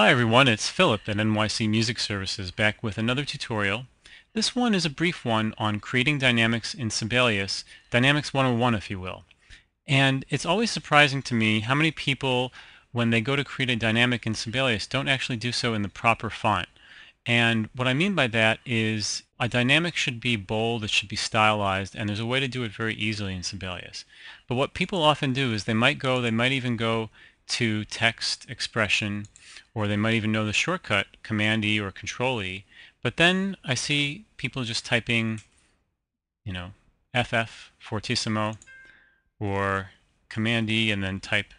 Hi everyone, it's Philip at NYC Music Services back with another tutorial. This one is a brief one on creating dynamics in Sibelius, Dynamics 101 if you will. And it's always surprising to me how many people, when they go to create a dynamic in Sibelius, don't actually do so in the proper font. And what I mean by that is a dynamic should be bold, it should be stylized, and there's a way to do it very easily in Sibelius. But what people often do is they might go, they might even go to text expression, or they might even know the shortcut Command E or Control E. But then I see people just typing, you know, FF fortissimo or Command E and then type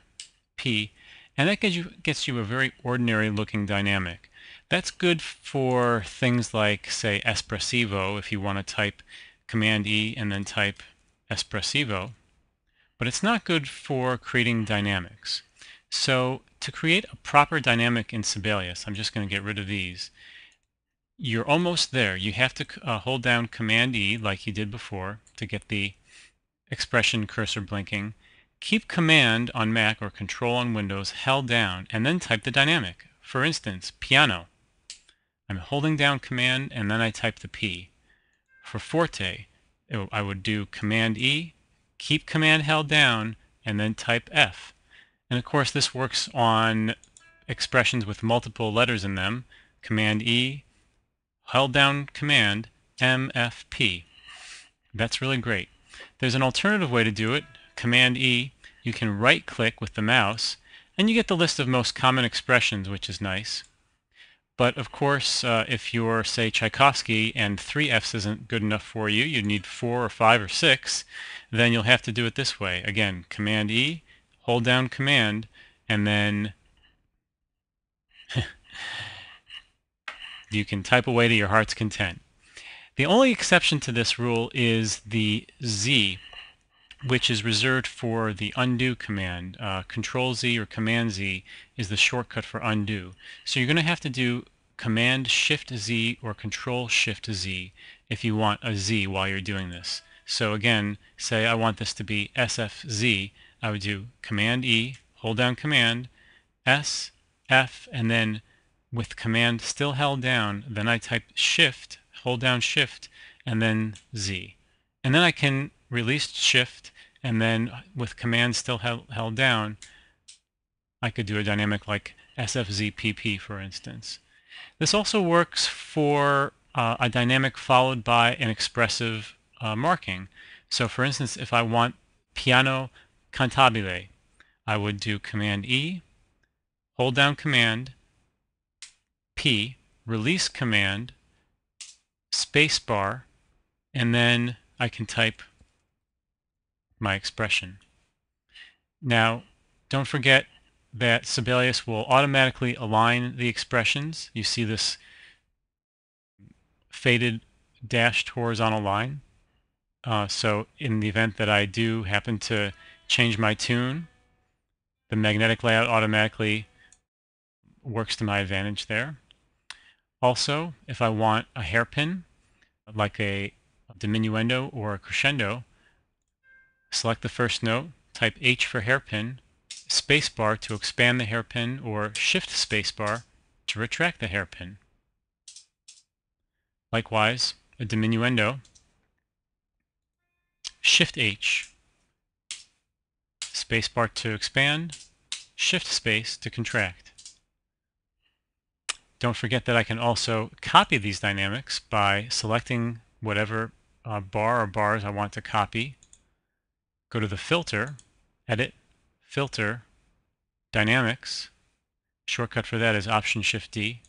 P, and that gets you, gets you a very ordinary looking dynamic. That's good for things like, say, espressivo, if you want to type Command E and then type espressivo, but it's not good for creating dynamics. So to create a proper dynamic in Sibelius, I'm just going to get rid of these. You're almost there. You have to uh, hold down Command E like you did before to get the expression cursor blinking. Keep Command on Mac or Control on Windows held down and then type the dynamic. For instance, piano. I'm holding down Command and then I type the P. For forte, I would do Command E, keep Command held down, and then type F. And of course this works on expressions with multiple letters in them. Command E, held down Command, MFP. That's really great. There's an alternative way to do it. Command E, you can right click with the mouse and you get the list of most common expressions which is nice. But of course, uh, if you're, say, Tchaikovsky and three Fs isn't good enough for you, you need four or five or six, then you'll have to do it this way. Again, Command E, hold down command, and then you can type away to your heart's content. The only exception to this rule is the Z, which is reserved for the undo command. Uh, Control Z or Command Z is the shortcut for undo. So you're going to have to do Command Shift Z or Control Shift Z if you want a Z while you're doing this. So again, say I want this to be SFZ, I would do Command E, hold down Command, S, F, and then with Command still held down, then I type Shift, hold down Shift, and then Z. And then I can release Shift, and then with Command still held, held down, I could do a dynamic like SFZPP, for instance. This also works for uh, a dynamic followed by an expressive uh, marking. So for instance, if I want piano cantabile. I would do Command E, hold down Command, P, release Command, spacebar, and then I can type my expression. Now, don't forget that Sibelius will automatically align the expressions. You see this faded dashed horizontal line. Uh, so in the event that I do happen to change my tune. The magnetic layout automatically works to my advantage there. Also, if I want a hairpin, like a diminuendo or a crescendo, select the first note, type H for hairpin, spacebar to expand the hairpin, or shift spacebar to retract the hairpin. Likewise, a diminuendo, shift H spacebar to expand, shift space to contract. Don't forget that I can also copy these dynamics by selecting whatever uh, bar or bars I want to copy. Go to the filter, edit, filter, dynamics. Shortcut for that is Option Shift D.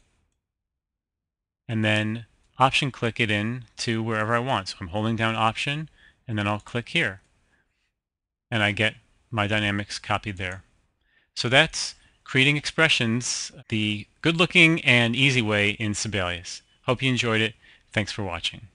And then Option click it in to wherever I want. So I'm holding down Option and then I'll click here. And I get my dynamics copied there. So that's creating expressions the good looking and easy way in Sibelius. Hope you enjoyed it. Thanks for watching.